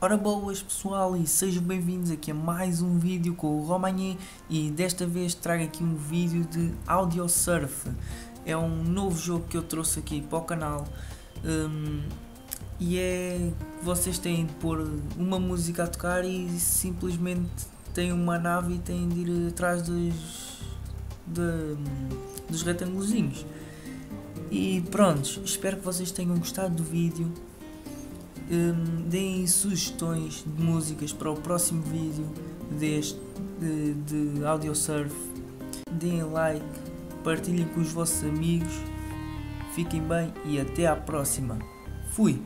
Ora boas pessoal e sejam bem-vindos aqui a mais um vídeo com o Romanhê e desta vez trago aqui um vídeo de Audio Surf. É um novo jogo que eu trouxe aqui para o canal um, e é vocês têm de pôr uma música a tocar e simplesmente têm uma nave e têm de ir atrás dos, de, dos retângulozinhos. E pronto, espero que vocês tenham gostado do vídeo um, deem sugestões de músicas para o próximo vídeo deste de, de Audio Surf. Deem like, partilhem com os vossos amigos. Fiquem bem e até à próxima. Fui!